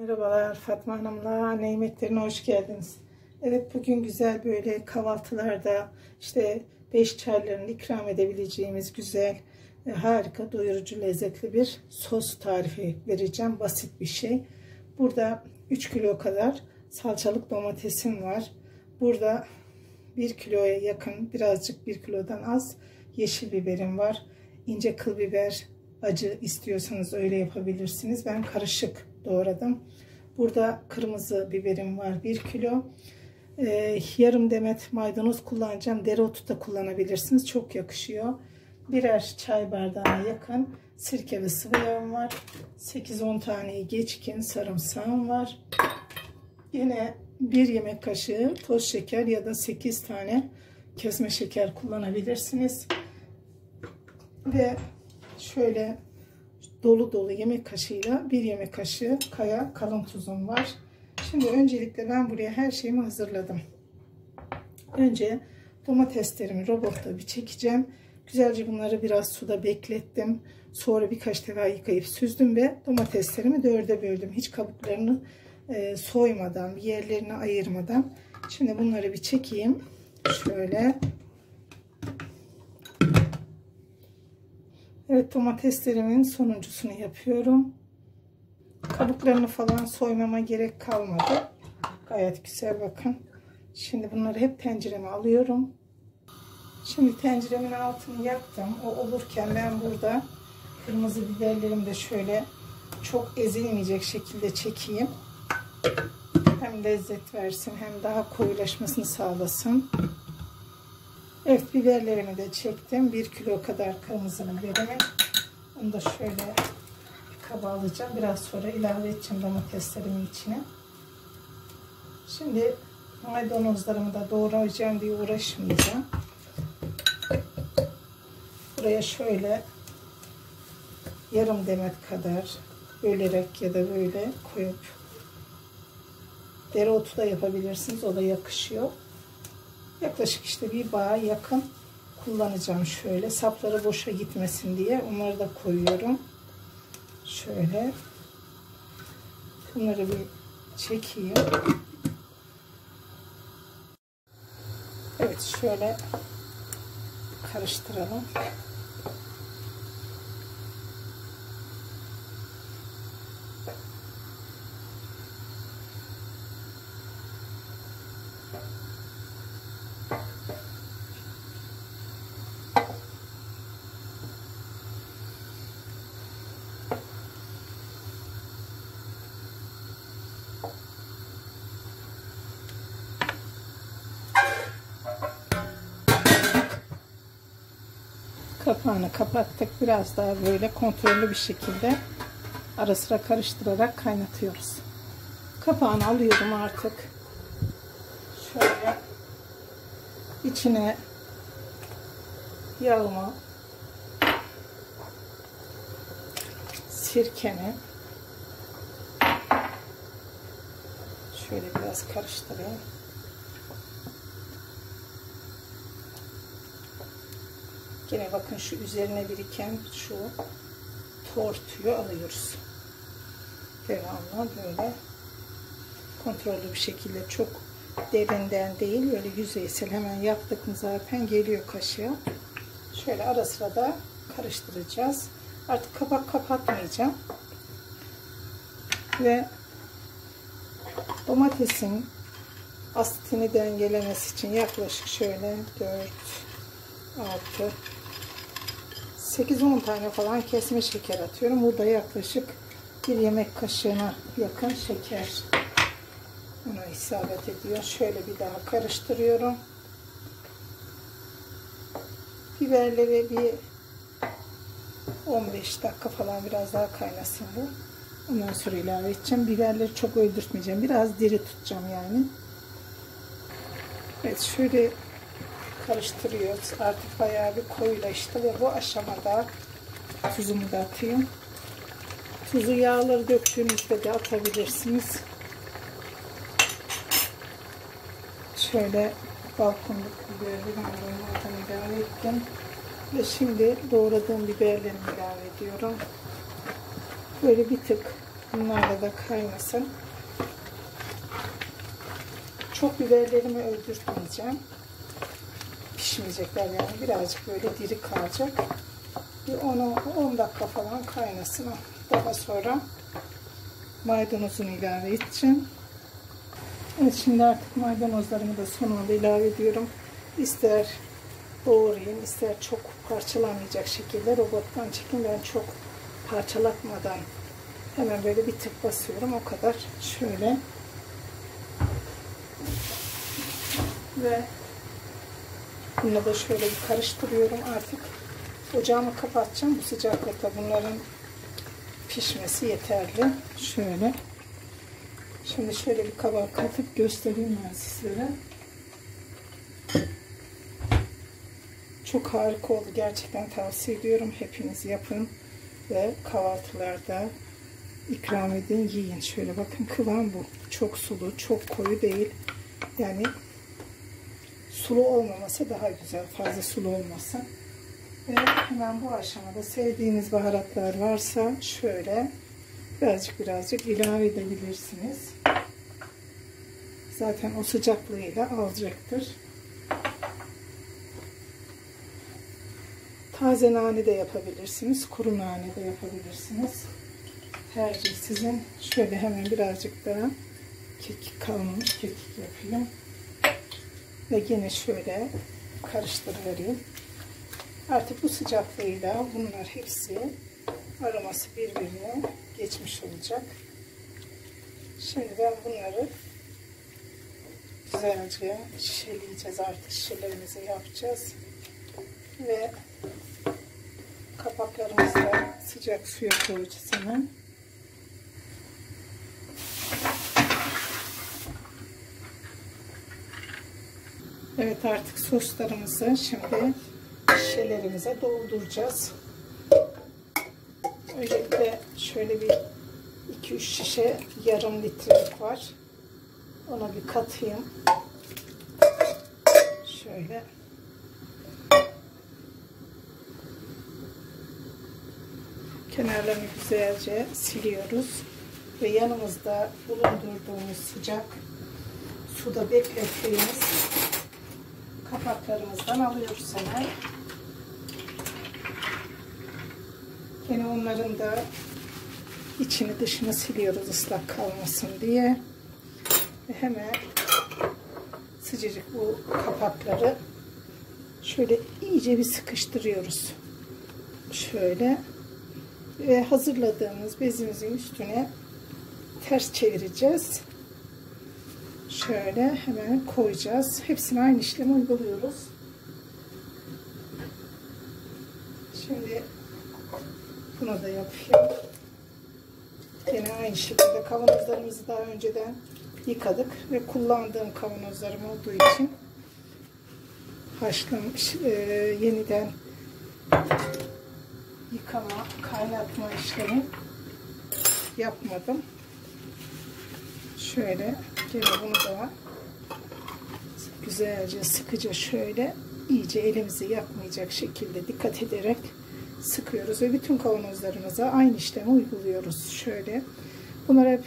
Merhabalar Fatma Hanım'la nimetlerine hoş geldiniz. Evet bugün güzel böyle kahvaltılarda işte beş çaylarını ikram edebileceğimiz güzel e, harika doyurucu lezzetli bir sos tarifi vereceğim. Basit bir şey. Burada 3 kilo kadar salçalık domatesim var. Burada 1 kiloya yakın birazcık 1 kilodan az yeşil biberim var. İnce kıl biber acı istiyorsanız öyle yapabilirsiniz. Ben karışık doğradım. Burada kırmızı biberim var 1 kilo. Ee, yarım demet maydanoz kullanacağım. Dereotu da kullanabilirsiniz. Çok yakışıyor. Birer çay bardağına yakın sirke ve sıvı yağım var. 8-10 tane geçkin sarımsağım var. Yine bir yemek kaşığı toz şeker ya da 8 tane kesme şeker kullanabilirsiniz. Ve şöyle dolu dolu yemek kaşığıyla bir yemek kaşığı kaya kalın tuzum var. Şimdi öncelikle ben buraya her şeyimi hazırladım. Önce domateslerimi robotta bir çekeceğim. Güzelce bunları biraz suda beklettim. Sonra birkaç defa yıkayıp süzdüm ve domateslerimi dörde böldüm. Hiç kabuklarını e, soymadan, yerlerini ayırmadan. Şimdi bunları bir çekeyim. Şöyle. Evet domateslerimin sonuncusunu yapıyorum. Kabuklarını falan soymama gerek kalmadı. Gayet güzel bakın. Şimdi bunları hep tencereme alıyorum. Şimdi tenceremin altını yaktım. O olurken ben burada kırmızı biberlerimi de şöyle çok ezilmeyecek şekilde çekeyim. Hem lezzet versin hem daha koyulaşmasını sağlasın. Evet biberlerimi de çektim. 1 kilo kadar kırmızı biberimi. Onu da şöyle bir kaba alacağım. Biraz sonra ilave edeceğim domateslerimin içine. Şimdi maydanozlarımı da doğrayacağım diye uğraşmayacağım. Buraya şöyle yarım demet kadar bölerek ya da böyle koyup dereotu da yapabilirsiniz. O da yakışıyor. Yaklaşık işte bir bağa yakın kullanacağım şöyle. Sapları boşa gitmesin diye onları da koyuyorum. Şöyle. Bunları bir çekeyim. Evet şöyle karıştıralım. Kapağını kapattık. Biraz daha böyle kontrollü bir şekilde ara sıra karıştırarak kaynatıyoruz. Kapağını alıyorum artık. Şöyle içine yağımı sirkemi şöyle biraz karıştırayım. Yine bakın şu üzerine biriken şu tortuyu alıyoruz. Devamlı böyle kontrollü bir şekilde çok derinden değil böyle yüzeysel hemen yaptık mı zaten geliyor kaşığa. Şöyle ara sıra da karıştıracağız. Artık kapak kapatmayacağım. Ve domatesin asitini dengelemesi için yaklaşık şöyle 4 6 8-10 tane falan kesme şeker atıyorum. Burada yaklaşık bir yemek kaşığına yakın şeker ona isabet ediyor. Şöyle bir daha karıştırıyorum. Biberleri bir 15 dakika falan biraz daha kaynasın bu. Ondan sonra ilave edeceğim. Biberleri çok öldürtmeyeceğim. Biraz diri tutacağım yani. Evet şöyle karıştırıyoruz. Artık bayağı bir koyulaştı ve bu aşamada tuzumu da atayım. Tuzu yağları döktüğünüzde de atabilirsiniz. Şöyle balkonluk biberi ben bunlardan ilave ettim. Ve şimdi doğradığım biberlerimi ilave ediyorum. Böyle bir tık Bunlarla da kaynasın. Çok biberlerimi öldürtmeyeceğim. Pişmeyecekler yani birazcık böyle diri kalacak. Bir 10 dakika falan kaynasın. Daha sonra maydanozunu ilave edeceğim. Evet şimdi artık maydanozlarımı da son anda ilave ediyorum. İster doğrayayım ister çok parçalamayacak şekilde robottan çekin ben çok parçalatmadan hemen böyle bir tık basıyorum o kadar şöyle ve bunu da şöyle bir karıştırıyorum artık. Ocağımı kapatacağım. Bu sıcaklıkta bunların pişmesi yeterli. Şöyle. Şimdi şöyle bir kaba katıp göstereyim ben sizlere. Çok harika oldu. Gerçekten tavsiye ediyorum. Hepiniz yapın ve kahvaltılarda ikram edin yiyin. Şöyle bakın kıvam bu. Çok sulu çok koyu değil. Yani sulu olmaması daha güzel. Fazla sulu olmasın. Ve hemen bu aşamada sevdiğiniz baharatlar varsa şöyle birazcık birazcık ilave edebilirsiniz. Zaten o sıcaklığıyla alacaktır. Taze nane de yapabilirsiniz. Kuru nane de yapabilirsiniz. Tercih sizin. Şöyle hemen birazcık daha kekik kalmamış kekik yapayım. Ve yine şöyle karıştırıvereyim. Artık bu sıcaklığıyla bunlar hepsi aroması birbirine geçmiş olacak. Şimdi ben bunları güzelce şişeleyeceğiz artık şişelerimizi yapacağız. Ve kapaklarımızı da sıcak suya koyacağız hemen. Evet artık soslarımızı şimdi şişelerimize dolduracağız. Öncelikle şöyle bir 2-3 şişe yarım litrelik var. Ona bir katayım. Şöyle. Kenarlarını güzelce siliyoruz. Ve yanımızda bulundurduğumuz sıcak suda beklettiğimiz kapaklarımızdan alıyoruz hemen. Yine onların da içini dışını siliyoruz ıslak kalmasın diye. Ve hemen sıcacık bu kapakları şöyle iyice bir sıkıştırıyoruz. Şöyle ve hazırladığımız bezimizin üstüne ters çevireceğiz. Şöyle hemen koyacağız. Hepsini aynı işlemi uyguluyoruz. Şimdi bunu da yapayım. Yine aynı şekilde kavanozlarımızı daha önceden yıkadık ve kullandığım kavanozlarım olduğu için haşlamış e, yeniden yıkama, kaynatma işlemi yapmadım. Şöyle gene bunu da güzelce sıkıca şöyle iyice elimizi yakmayacak şekilde dikkat ederek sıkıyoruz ve bütün kavanozlarımıza aynı işlemi uyguluyoruz. Şöyle bunlar hep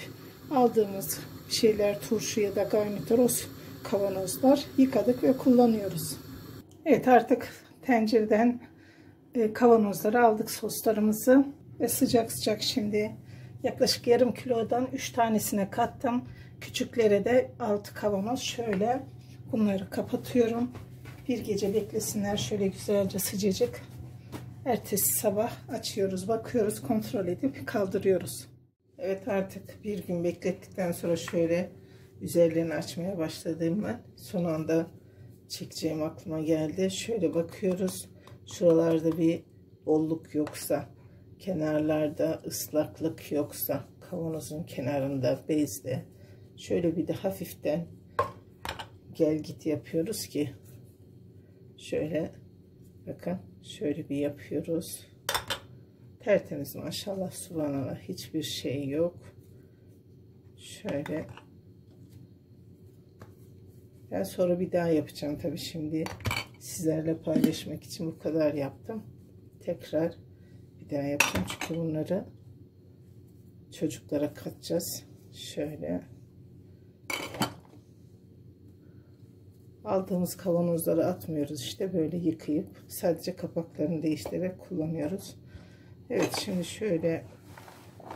aldığımız şeyler turşu ya da garnitoros kavanozlar yıkadık ve kullanıyoruz. Evet artık tencereden e, kavanozları aldık soslarımızı ve sıcak sıcak şimdi yaklaşık yarım kilodan 3 tanesine kattım. Küçüklere de 6 kavanoz şöyle bunları kapatıyorum. Bir gece beklesinler şöyle güzelce sıcacık. Ertesi sabah açıyoruz, bakıyoruz, kontrol edip kaldırıyoruz. Evet artık bir gün beklettikten sonra şöyle üzerlerini açmaya başladım ben. Son anda çekeceğim aklıma geldi. Şöyle bakıyoruz. Şuralarda bir bolluk yoksa, kenarlarda ıslaklık yoksa, kavanozun kenarında, bezde şöyle bir de hafiften gel git yapıyoruz ki şöyle bakın şöyle bir yapıyoruz. Tertemiz maşallah subhanallah hiçbir şey yok. Şöyle ben sonra bir daha yapacağım tabii şimdi sizlerle paylaşmak için bu kadar yaptım. Tekrar bir daha yapacağım çünkü bunları çocuklara katacağız. Şöyle. Aldığımız kavanozları atmıyoruz işte böyle yıkayıp sadece kapaklarını değiştirerek kullanıyoruz. Evet şimdi şöyle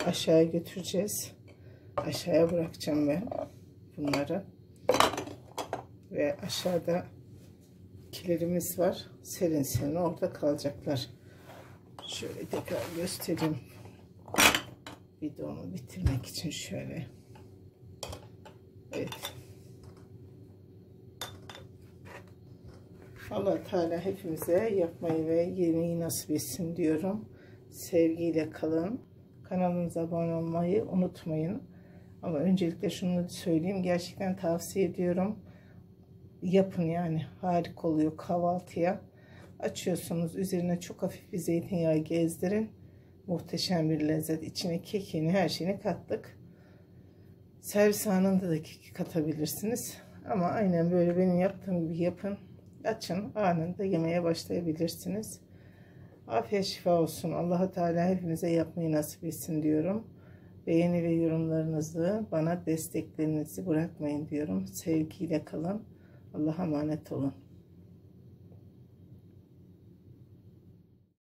aşağıya götüreceğiz. Aşağıya bırakacağım ben bunları. Ve aşağıda kilerimiz var. Serin serin orada kalacaklar. Şöyle tekrar göstereyim. Videomu bitirmek için şöyle. Evet. Allah Teala hepimize yapmayı ve yemeği nasip etsin diyorum. Sevgiyle kalın. Kanalımıza abone olmayı unutmayın. Ama öncelikle şunu söyleyeyim. Gerçekten tavsiye ediyorum. Yapın yani. Harika oluyor kahvaltıya. Açıyorsunuz. Üzerine çok hafif bir zeytinyağı gezdirin. Muhteşem bir lezzet. İçine kekini her şeyini kattık. Servis anında da keki katabilirsiniz. Ama aynen böyle benim yaptığım gibi yapın. Açın anında yemeye başlayabilirsiniz. Afiyet şifa olsun. allah Teala hepimize yapmayı nasip etsin diyorum. Beğeni ve yorumlarınızı bana desteklerinizi bırakmayın diyorum. Sevgiyle kalın. Allah'a emanet olun.